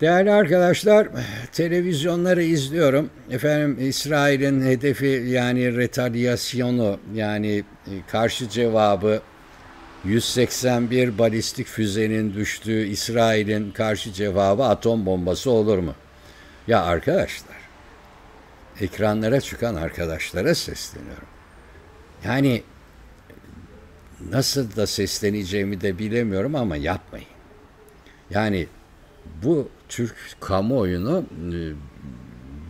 Değerli arkadaşlar, televizyonları izliyorum. Efendim İsrail'in hedefi yani retalyasyonu yani e, karşı cevabı 181 balistik füzenin düştüğü İsrail'in karşı cevabı atom bombası olur mu? Ya arkadaşlar, ekranlara çıkan arkadaşlara sesleniyorum. Yani nasıl da sesleneceğimi de bilemiyorum ama yapmayın. Yani bu Türk kamuoyunu e,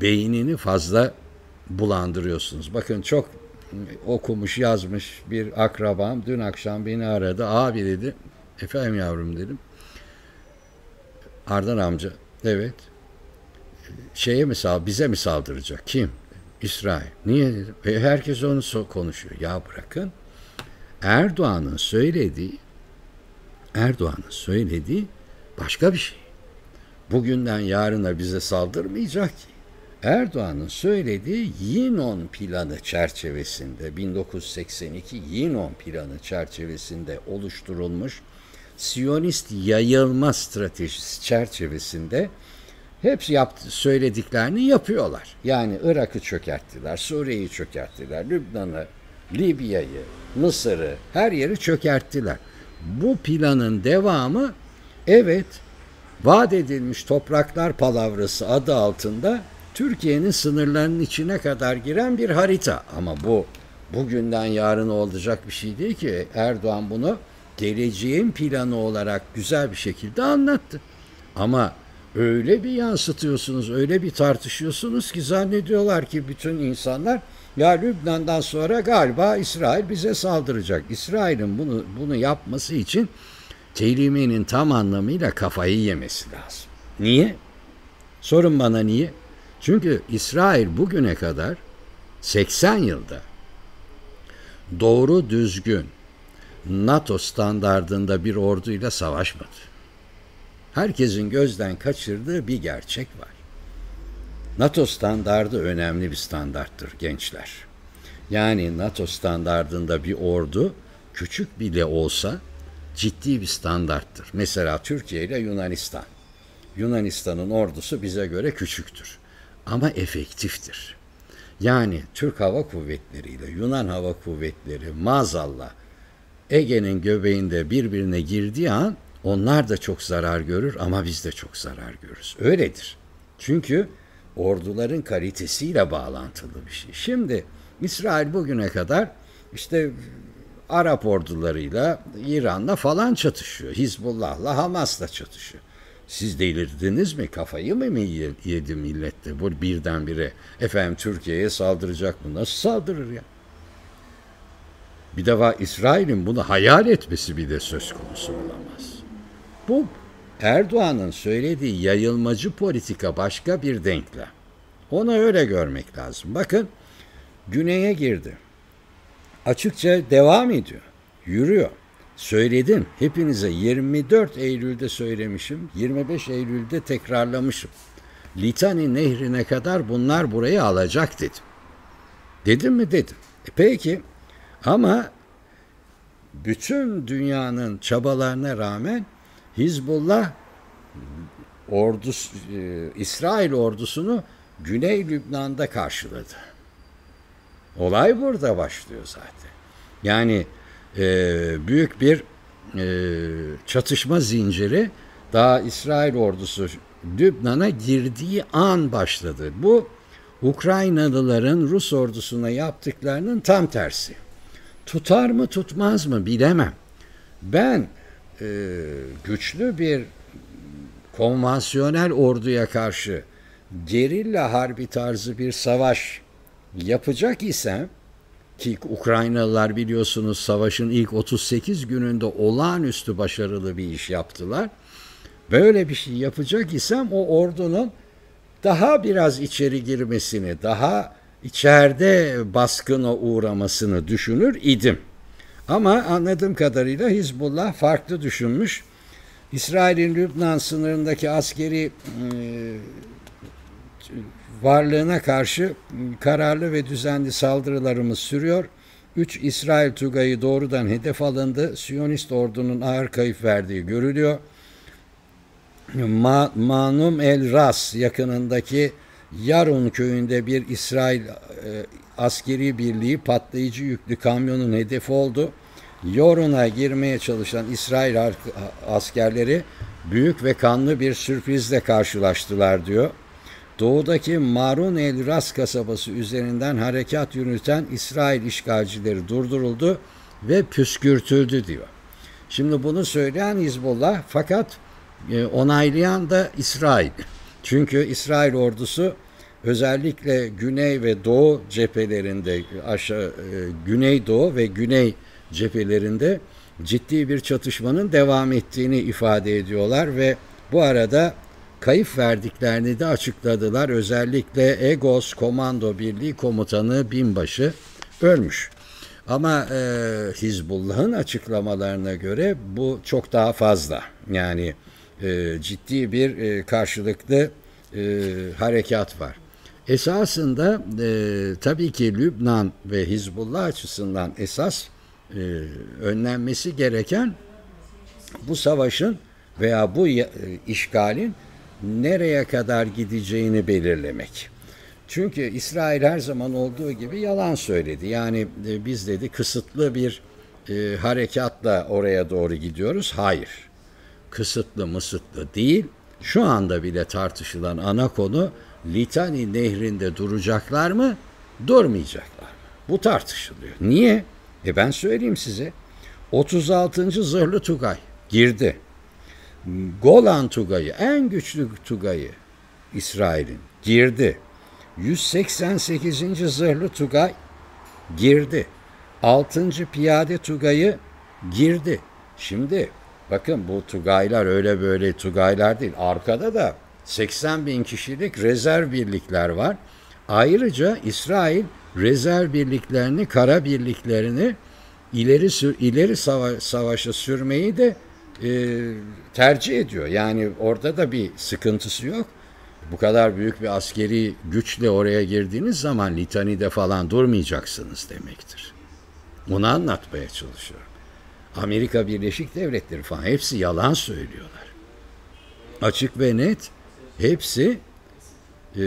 beynini fazla bulandırıyorsunuz. Bakın çok okumuş yazmış bir akrabam dün akşam beni aradı. Abi dedi. Efendim yavrum dedim. Ardan amca. Evet. Şeye mi sal bize mi saldıracak? Kim? İsrail. Niye dedim. E, herkes onu so konuşuyor. Ya bırakın. Erdoğan'ın söylediği Erdoğan'ın söylediği başka bir şey bugünden yarına bize saldırmayacak ki. Erdoğan'ın söylediği Yinon planı çerçevesinde 1982 Yinon planı çerçevesinde oluşturulmuş Siyonist yayılma stratejisi çerçevesinde hepsi yaptı, söylediklerini yapıyorlar. Yani Irak'ı çökerttiler, Suriye'yi çökerttiler, Lübnan'ı, Libya'yı, Mısır'ı, her yeri çökerttiler. Bu planın devamı evet vaat edilmiş topraklar palavrası adı altında Türkiye'nin sınırlarının içine kadar giren bir harita. Ama bu bugünden yarın olacak bir şey değil ki. Erdoğan bunu geleceğin planı olarak güzel bir şekilde anlattı. Ama öyle bir yansıtıyorsunuz, öyle bir tartışıyorsunuz ki zannediyorlar ki bütün insanlar ya Lübnan'dan sonra galiba İsrail bize saldıracak. İsrail'in bunu bunu yapması için kelimenin tam anlamıyla kafayı yemesi lazım. Niye? Sorun bana niye? Çünkü İsrail bugüne kadar 80 yılda doğru düzgün NATO standardında bir orduyla savaşmadı. Herkesin gözden kaçırdığı bir gerçek var. NATO standardı önemli bir standarttır gençler. Yani NATO standardında bir ordu küçük bile olsa ciddi bir standarttır. Mesela Türkiye ile Yunanistan. Yunanistan'ın ordusu bize göre küçüktür ama efektiftir. Yani Türk Hava Kuvvetleri ile Yunan Hava Kuvvetleri maazallah Ege'nin göbeğinde birbirine girdiği an onlar da çok zarar görür ama biz de çok zarar görürüz. Öyledir. Çünkü orduların kalitesiyle bağlantılı bir şey. Şimdi İsrail bugüne kadar işte Arap ordularıyla İran'la falan çatışıyor. Hizbullah'la Hamas'la çatışıyor. Siz delirdiniz mi? Kafayı mı mı yedi millette? Bu birdenbire efendim Türkiye'ye saldıracak mı? Nasıl saldırır ya? Bir defa İsrail'in bunu hayal etmesi bir de söz konusu olamaz. Bu Erdoğan'ın söylediği yayılmacı politika başka bir denklem. Onu öyle görmek lazım. Bakın güneye girdi açıkça devam ediyor. Yürüyor. Söyledim hepinize 24 Eylül'de söylemişim, 25 Eylül'de tekrarlamışım. Litani nehrine kadar bunlar burayı alacak dedim. Dedim mi dedim. E peki ama bütün dünyanın çabalarına rağmen Hizbullah ordusu, e, İsrail ordusunu Güney Lübnan'da karşıladı. Olay burada başlıyor zaten. Yani e, büyük bir e, çatışma zinciri daha İsrail ordusu Lübnan'a girdiği an başladı. Bu Ukraynalıların Rus ordusuna yaptıklarının tam tersi. Tutar mı tutmaz mı bilemem. Ben e, güçlü bir konvansiyonel orduya karşı gerilla harbi tarzı bir savaş yapacak isem ki Ukraynalılar biliyorsunuz savaşın ilk 38 gününde olağanüstü başarılı bir iş yaptılar. Böyle bir şey yapacak isem o ordunun daha biraz içeri girmesini, daha içeride baskına uğramasını düşünür idim. Ama anladığım kadarıyla Hizbullah farklı düşünmüş. İsrail'in Lübnan sınırındaki askeri varlığına karşı kararlı ve düzenli saldırılarımız sürüyor. 3 İsrail Tugayı doğrudan hedef alındı. Siyonist ordunun ağır kayıp verdiği görülüyor. Ma Manum el Ras yakınındaki Yarun köyünde bir İsrail e, askeri birliği patlayıcı yüklü kamyonun hedefi oldu. Yorun'a girmeye çalışan İsrail askerleri büyük ve kanlı bir sürprizle karşılaştılar diyor. Doğudaki Marun el Ras kasabası üzerinden harekat yürüten İsrail işgalcileri durduruldu ve püskürtüldü diyor. Şimdi bunu söyleyen Hizbullah fakat e, onaylayan da İsrail. Çünkü İsrail ordusu özellikle güney ve doğu cephelerinde aşağı e, güney doğu ve güney cephelerinde ciddi bir çatışmanın devam ettiğini ifade ediyorlar ve bu arada kayıp verdiklerini de açıkladılar. Özellikle Egos Komando Birliği Komutanı Binbaşı ölmüş. Ama e, Hizbullah'ın açıklamalarına göre bu çok daha fazla. Yani e, ciddi bir e, karşılıklı e, harekat var. Esasında e, tabii ki Lübnan ve Hizbullah açısından esas e, önlenmesi gereken bu savaşın veya bu e, işgalin nereye kadar gideceğini belirlemek. Çünkü İsrail her zaman olduğu gibi yalan söyledi. Yani e, biz dedi kısıtlı bir e, harekatla oraya doğru gidiyoruz. Hayır. Kısıtlı mısıtlı değil. Şu anda bile tartışılan ana konu Litani nehrinde duracaklar mı, durmayacaklar mı? Bu tartışılıyor. Niye? E ben söyleyeyim size. 36. Zırhlı Tugay girdi. Golan Tugayı, en güçlü Tugayı İsrail'in girdi. 188. Zırhlı Tugay girdi. 6. Piyade Tugayı girdi. Şimdi bakın bu Tugaylar öyle böyle Tugaylar değil. Arkada da 80 bin kişilik rezerv birlikler var. Ayrıca İsrail rezerv birliklerini, kara birliklerini ileri ileri sava savaşa sürmeyi de e, tercih ediyor. Yani orada da bir sıkıntısı yok. Bu kadar büyük bir askeri güçle oraya girdiğiniz zaman litanide falan durmayacaksınız demektir. Bunu anlatmaya çalışıyorum. Amerika Birleşik Devletleri falan hepsi yalan söylüyorlar. Açık ve net hepsi e,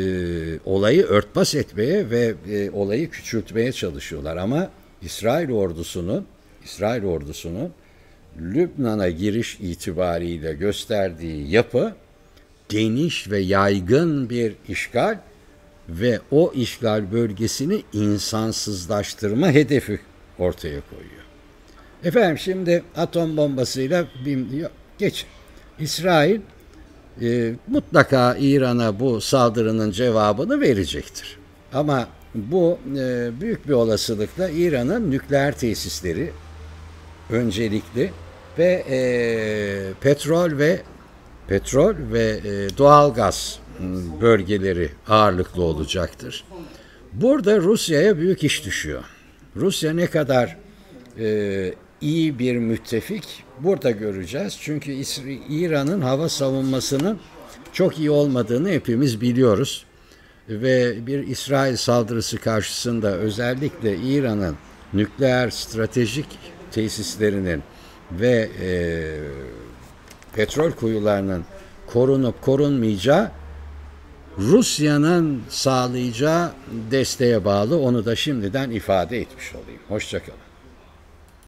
olayı örtbas etmeye ve e, olayı küçültmeye çalışıyorlar. Ama İsrail ordusunun İsrail ordusunun Lübnan'a giriş itibariyle gösterdiği yapı geniş ve yaygın bir işgal ve o işgal bölgesini insansızlaştırma hedefi ortaya koyuyor. Efendim şimdi atom bombasıyla geçin. İsrail e, mutlaka İran'a bu saldırının cevabını verecektir. Ama bu e, büyük bir olasılıkla İran'ın nükleer tesisleri öncelikli ve e, petrol ve petrol ve e, doğal gaz bölgeleri ağırlıklı olacaktır. Burada Rusya'ya büyük iş düşüyor. Rusya ne kadar e, iyi bir müttefik burada göreceğiz. Çünkü İran'ın hava savunmasının çok iyi olmadığını hepimiz biliyoruz. Ve bir İsrail saldırısı karşısında özellikle İran'ın nükleer stratejik tesislerinin ve e, petrol kuyularının korunup korunmayacağı Rusya'nın sağlayacağı desteğe bağlı onu da şimdiden ifade etmiş olayım. Hoşçakalın.